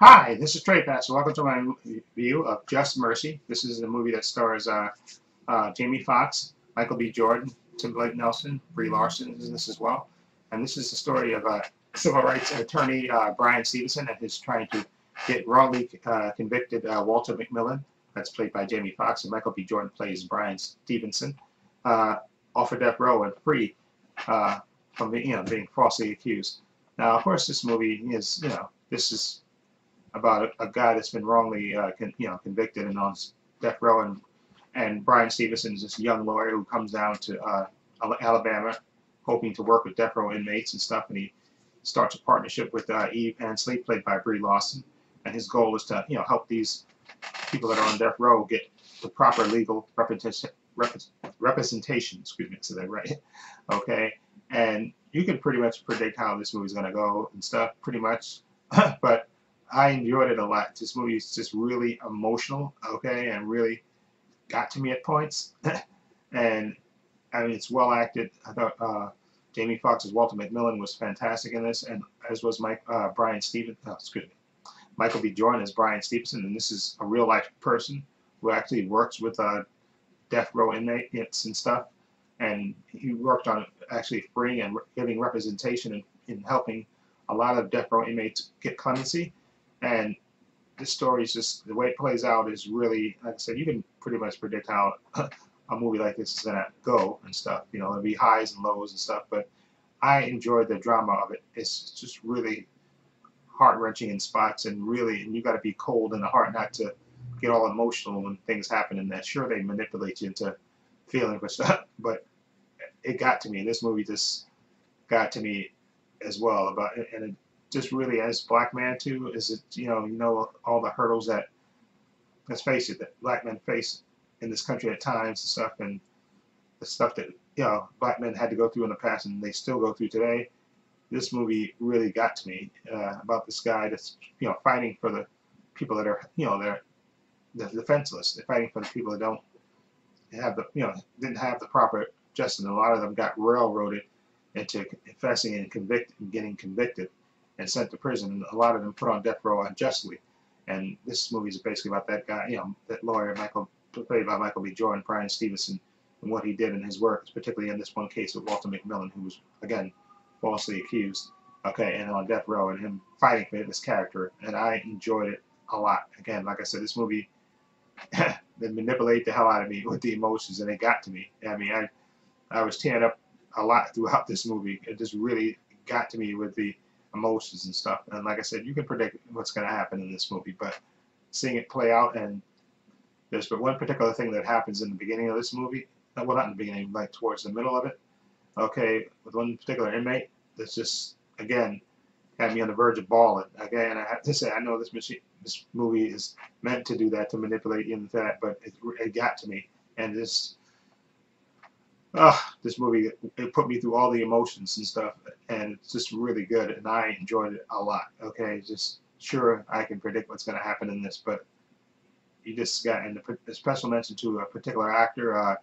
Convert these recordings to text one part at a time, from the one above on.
Hi, this is Trepacer. Welcome to my review of Just Mercy. This is a movie that stars uh, uh, Jamie Foxx, Michael B. Jordan, Tim Blake Nelson, Brie Larson is in this as well. And this is the story of uh, civil rights attorney uh, Bryan Stevenson and his trying to get wrongly uh, convicted uh, Walter McMillian, that's played by Jamie Foxx, and Michael B. Jordan plays Bryan Stevenson, off a death row and free from being, you know, being falsely accused. Now, of course, this movie is, you know, this is about a, a guy that's been wrongly, uh, con, you know, convicted and on death row, and and Stevenson is this young lawyer who comes down to uh, Alabama, hoping to work with death row inmates and stuff, and he starts a partnership with uh, Eva Ansley, played by Brie Larson, and his goal is to, you know, help these people that are on death row get the proper legal representation, representation excuse me, so that right, okay, and you can pretty much predict how this movie's going to go and stuff, pretty much, but I enjoyed it a lot. This movie is just really emotional, okay, and really got to me at points. and I mean, it's well acted. I thought uh, Jamie Foxx's Walter McMillian was fantastic in this, and as was Mike uh, Bryan Stevens. Oh, excuse me, Michael B. Jordan as Bryan Stevenson, and this is a real life person who actually works with uh, death row inmates and stuff. And he worked on actually freeing and giving representation and in helping a lot of death row inmates get clemency. And this story is just the way it plays out is really, like I said, you can pretty much predict how a movie like this is gonna go and stuff. You know, there'll be highs and lows and stuff, but I enjoyed the drama of it. It's just really heart wrenching in spots, and really, and you got to be cold in the heart not to get all emotional when things happen. And that sure they manipulate you into feeling for stuff, but it got to me. This movie just got to me as well about, and it just really as black man too is it you know you know all the hurdles that let's face it that black men face in this country at times and stuff and the stuff that you know black men had to go through in the past and they still go through today. This movie really got to me uh, about this guy that's you know fighting for the people that are you know they're the defenseless. They're fighting for the people that don't have the you know didn't have the proper justice and a lot of them got railroaded into confessing and convicted and getting convicted and sent to prison. A lot of them put on death row unjustly. And this movie is basically about that guy, you know, that lawyer, Michael, played by Michael B. Jordan, Bryan Stevenson, and what he did in his work, particularly in this one case with Walter McMillian, who was, again, falsely accused, okay, and on death row, and him fighting for this character. And I enjoyed it a lot. Again, like I said, this movie, they manipulate the hell out of me with the emotions, and it got to me. I mean, I, I was tearing up a lot throughout this movie. It just really got to me with the emotions and stuff. And like I said, you can predict what's going to happen in this movie, but seeing it play out and there's but one particular thing that happens in the beginning of this movie, uh, well not in the beginning, like towards the middle of it, okay, with one particular inmate that's just, again, had me on the verge of bawling. Again, I have to say, I know this machine, this movie is meant to do that, to manipulate you into that, but it, it got to me. And this uh, this movie it put me through all the emotions and stuff and it's just really good and I enjoyed it a lot okay? Just sure I can predict what's going to happen in this but you just got and a special mention to a particular actor uh,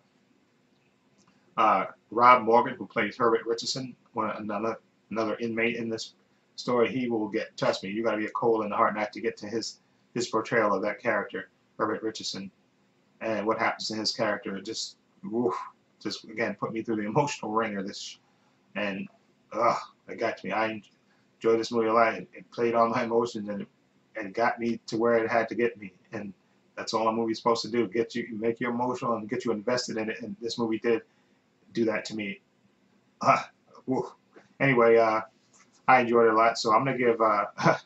uh, Rob Morgan who plays Herbert Richardson one another another inmate in this story he will get trust me you got to be a cold in the heart not to get to his his portrayal of that character Herbert Richardson and what happens to his character just woof, just again put me through the emotional ringer. This and ugh, it got to me. I enjoyed this movie a lot. It, it played on my emotions and it, and got me to where it had to get me. And that's all a movie's supposed to do: get you, make you emotional, and get you invested in it. And this movie did do that to me. Uh, anyway, uh, I enjoyed it a lot. So I'm gonna give uh,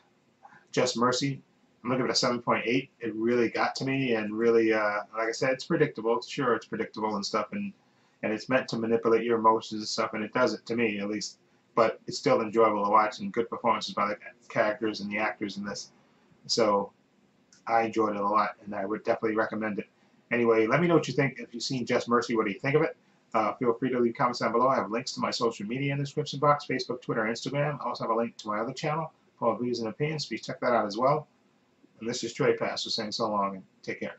Just Mercy I'm gonna give it a 7.8. It really got to me, and really, uh, like I said, it's predictable. Sure, it's predictable and stuff, and and it's meant to manipulate your emotions and stuff, and it does it to me at least. But it's still enjoyable to watch, and good performances by the characters and the actors in this. So I enjoyed it a lot, and I would definitely recommend it. Anyway, let me know what you think. If you've seen Just Mercy, what do you think of it? Uh, feel free to leave comments down below. I have links to my social media in the description box, Facebook, Twitter, Instagram. I also have a link to my other channel called Views and Opinions. Please check that out as well. And this is Trepacer saying so long and take care.